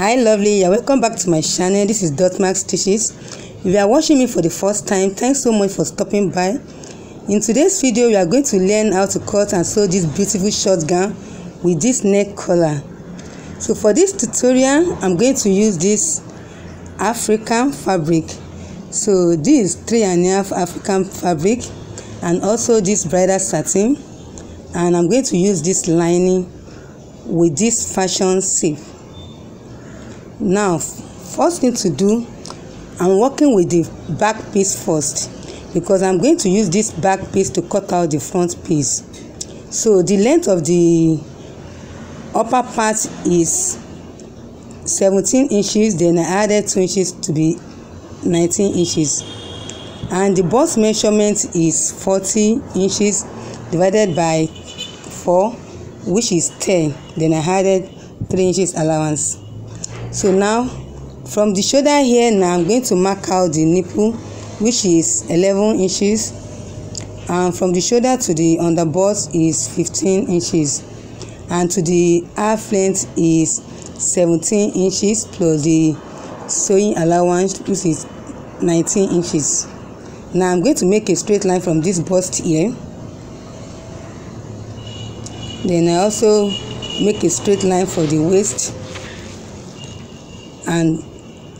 hi lovely. Welcome back to my channel. This is Dotmak Stitches if you are watching me for the first time thanks so much for stopping by. In today's video we are going to learn how to cut and sew this beautiful short gown with this neck collar. So for this tutorial i'm going to use this african fabric. So this is three and a half african fabric and also this bridal satin. And i'm going to use this lining with this fashion silk now first thing to do i'm working with the back piece first because i'm going to use this back piece to cut out the front piece. So the length of the upper part is 17 inches then i added 2 inches to be 19 inches. And the bust measurement is 40 inches divided by 4 which is 10 then i added 3 inches allowance so now from the shoulder here now i'm going to mark out the nipple which is 11 inches. And from the shoulder to the underbust is 15 inches. And to the half length is 17 inches plus the sewing allowance which is 19 inches. Now i'm going to make a straight line from this bust here. Then i also make a straight line for the waist and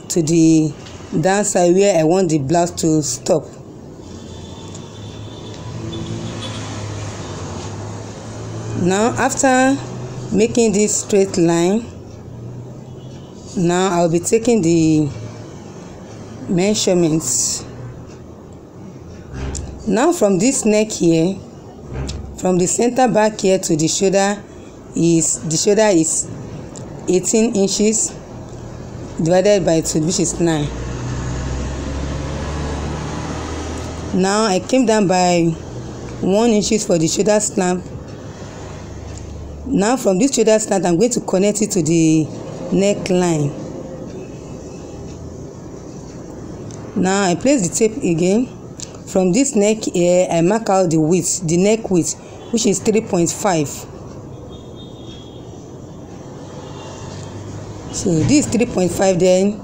to the downside where I want the blouse to stop. Now after making this straight line, now I'll be taking the measurements. Now from this neck here, from the center back here to the shoulder is the shoulder is 18 inches divided by 2 which is 9 now I came down by 1 inches for the shoulder slant now from this shoulder slant I'm going to connect it to the neckline now I place the tape again. From this neck here I mark out the width the neck width which is 3.5 so this 3.5 then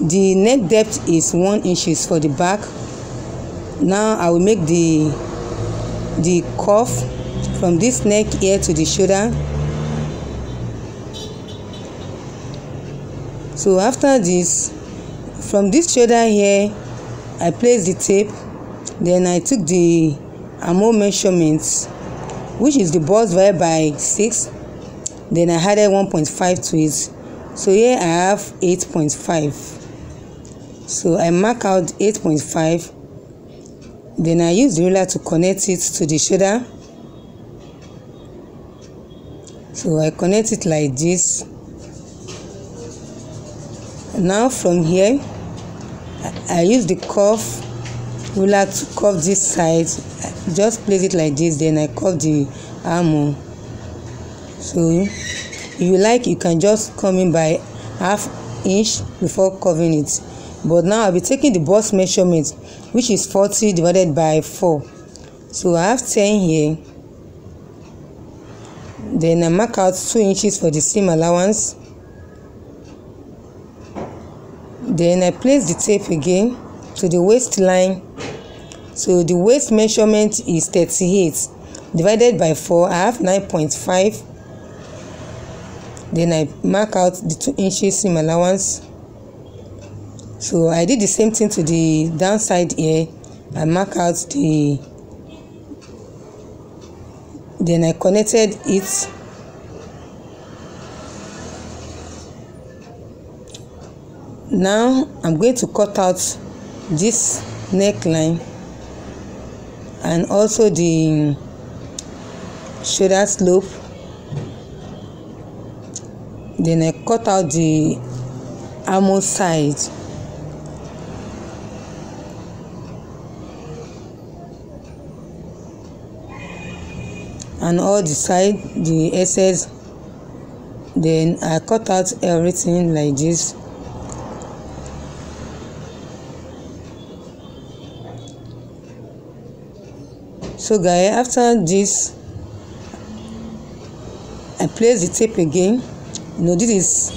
the neck depth is one inches for the back. Now i will make the the cuff from this neck here to the shoulder. So after this from this shoulder here i place the tape. Then i took the armhole measurements which is the bust divided by 6 then i added 1.5 to it so here i have 8.5 so i mark out 8.5 then i use the ruler to connect it to the shoulder. So i connect it like this. Now from here i use the curve ruler to curve this side. Just place it like this then i curve the armhole so if you like you can just come in by half inch before curving it. But now i'll be taking the bust measurement which is 40 divided by 4 so i have 10 here. Then i mark out 2 inches for the seam allowance. Then i place the tape again to the waistline. So the waist measurement is 38 divided by 4 i have 9.5 then I mark out the two inches seam allowance. So I did the same thing to the downside here. I mark out the then I connected it. Now I'm going to cut out this neckline and also the shoulder slope then I cut out the armhole side. And all the side the excess. Then I cut out everything like this. So guys after this I place the tape again you know this is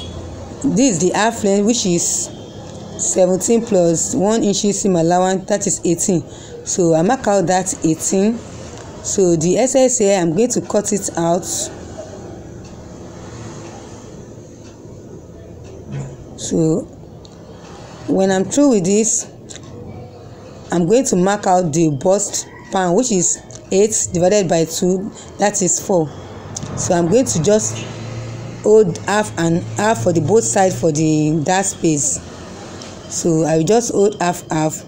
this is the half length which is 17 plus 1 inches seam allowance that is 18 so i mark out that 18 so the here i'm going to cut it out. So when i'm through with this i'm going to mark out the bust pan which is 8 divided by 2 that is 4 so i'm going to just hold half and half for the both side for the that space. So i will just hold half half.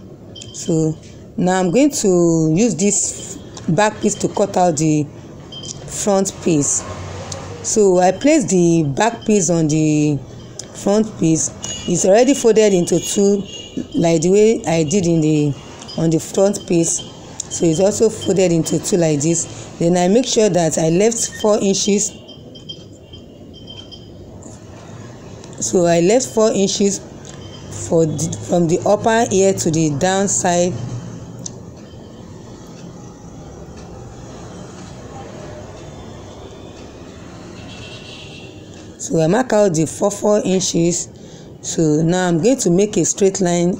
So now i'm going to use this back piece to cut out the front piece. So i place the back piece on the front piece. It's already folded into two like the way i did in the on the front piece. So it's also folded into two like this. Then i make sure that i left four inches so i left four inches for the, from the upper ear to the downside. So i mark out the four four inches. So now i'm going to make a straight line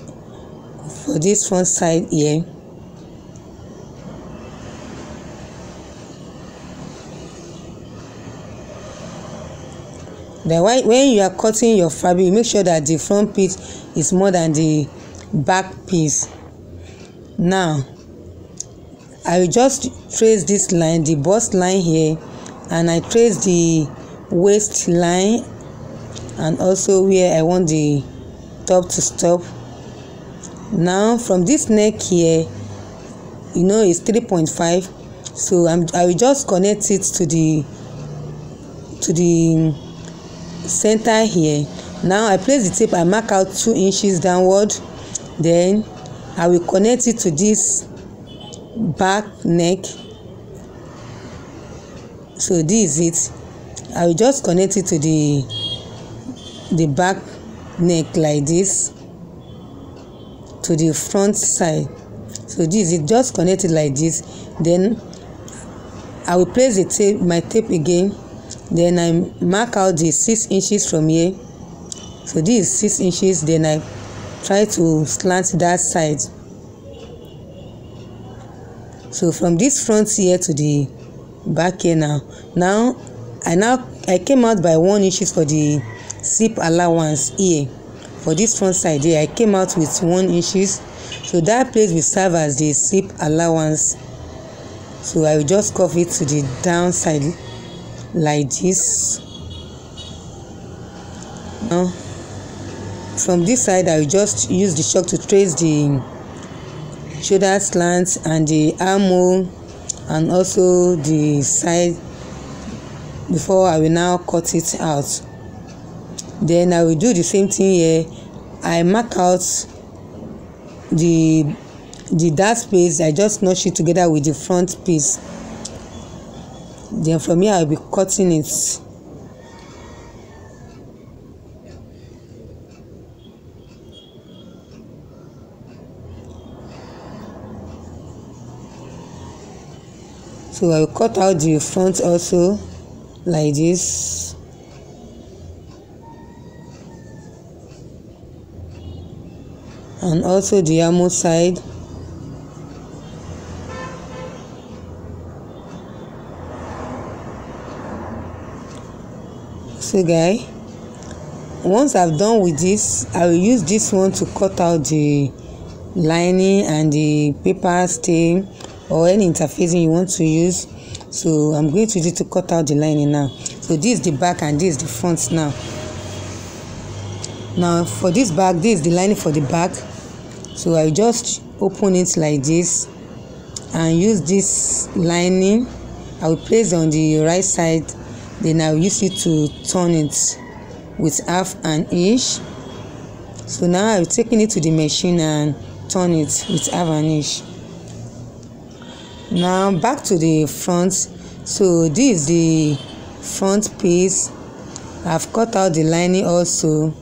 for this front side here then when you are cutting your fabric make sure that the front piece is more than the back piece. Now i will just trace this line the bust line here and i trace the waist line and also where i want the top to stop. Now from this neck here you know it's 3.5 so i'm i will just connect it to the to the center here. Now i place the tape i mark out two inches downward. Then i will connect it to this back neck. So this is it. I will just connect it to the the back neck like this to the front side. So this is it. Just connect it like this. Then i will place the tape my tape again then i mark out the six inches from here. So this is six inches then i try to slant that side. So from this front here to the back here now now i now i came out by one inches for the zip allowance here. For this front side here i came out with one inches. So that place will serve as the zip allowance. So i will just curve it to the downside like this. Now from this side i will just use the chalk to trace the shoulder slant and the armhole and also the side before i will now cut it out. Then i will do the same thing here. I mark out the the dart space. I just notch it together with the front piece then from here i'll be cutting it. So i cut out the front also like this. And also the armor side so guy once i've done with this i will use this one to cut out the lining and the paper stain or any interfacing you want to use. So i'm going to use it to cut out the lining now. So this is the back and this is the front now. Now for this back this is the lining for the back. So i just open it like this and use this lining. I will place on the right side then i will use it to turn it with half an inch. So now i'm taking it to the machine and turn it with half an inch. Now back to the front. So this is the front piece. I've cut out the lining also.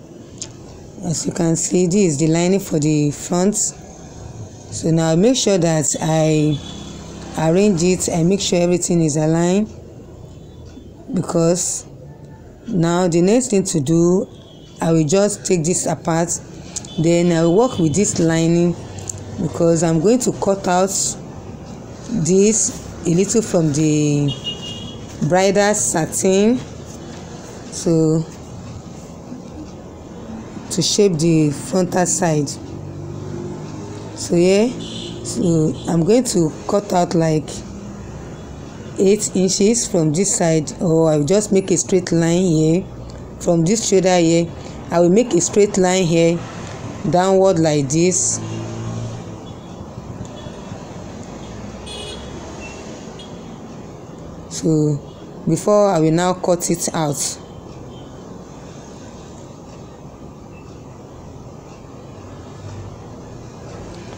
As you can see this is the lining for the front. So now make sure that i arrange it i make sure everything is aligned because now the next thing to do i will just take this apart then i will work with this lining because i'm going to cut out this a little from the bridal satin. So to shape the frontal side. So yeah so i'm going to cut out like eight inches from this side or i will just make a straight line here. From this shoulder here i will make a straight line here downward like this. So before i will now cut it out.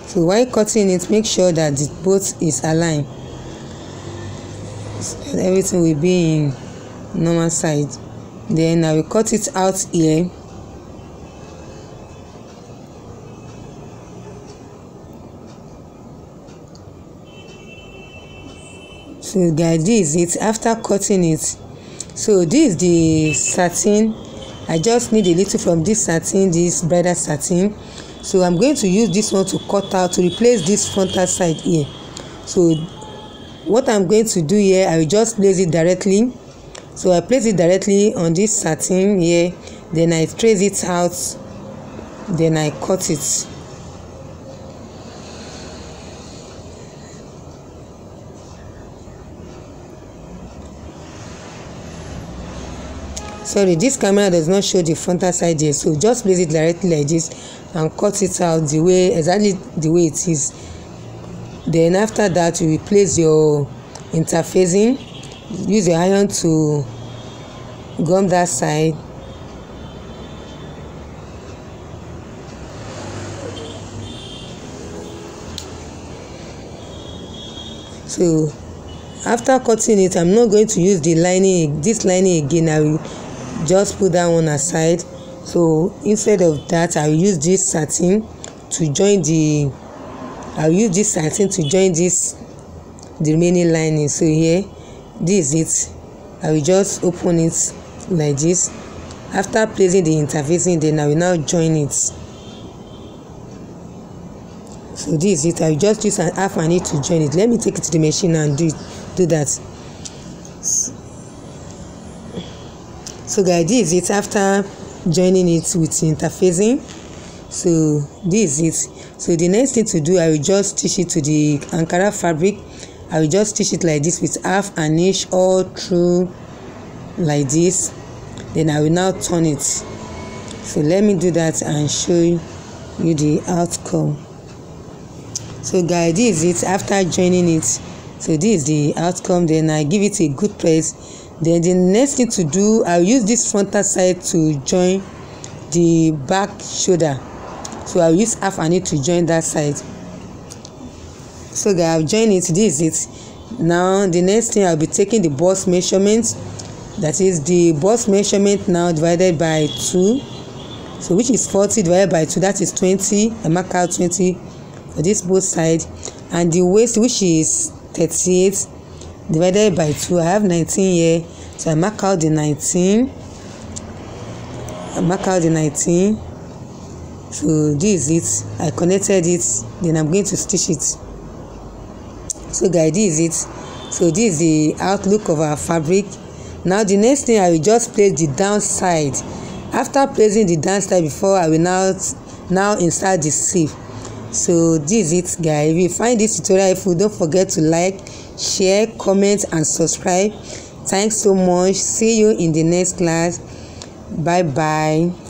So while cutting it make sure that the both is aligned everything will be in normal side then i will cut it out here. So guys this is it. After cutting it so this is the satin. I just need a little from this satin this bridal satin. So i'm going to use this one to cut out to replace this frontal side here. So what i'm going to do here i will just place it directly. So i place it directly on this satin here. Then i trace it out. Then i cut it. Sorry this camera does not show the frontal side here. So just place it directly like this and cut it out the way exactly the way it is then after that you replace your interfacing. Use your iron to gum that side. So after cutting it i'm not going to use the lining this lining again. I will just put that one aside. So instead of that i will use this satin to join the i will use this satin to join this the remaining lining. So here this is it. I will just open it like this. After placing the interfacing then i will now join it. So this is it. I will just use an half an to join it. Let me take it to the machine and do it do that. So guys this is it after joining it with interfacing. So this is it so the next thing to do i will just stitch it to the ankara fabric. I will just stitch it like this with half an inch all through like this. Then i will now turn it. So let me do that and show you the outcome. So guys this is it after joining it. So this is the outcome. Then i give it a good press. Then the next thing to do i will use this frontal side to join the back shoulder so i use half an inch to join that side so guys i've joined it this is it. Now the next thing i'll be taking the bust measurement. That is the bust measurement now divided by two. So which is forty divided by two that is twenty. I mark out twenty for this both side. And the waist which is thirty-eight divided by two i have nineteen here. So i mark out the nineteen. I mark out the nineteen so this is it. I connected it then i'm going to stitch it. So guys this is it. So this is the outlook of our fabric. Now the next thing i will just place the down side after placing the down side before i will now now insert the sleeve. So this is it guys if you find this tutorial helpful don't forget to like share comment and subscribe. Thanks so much. See you in the next class. Bye bye